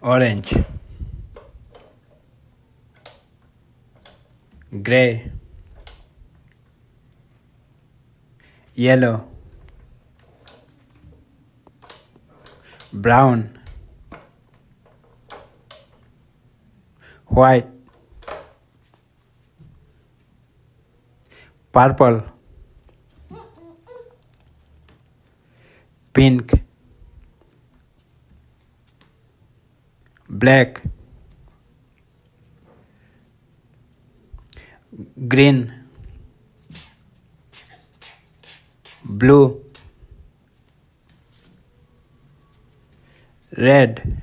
orange. Gray. Yellow. Brown. White. Purple. Pink black green blue red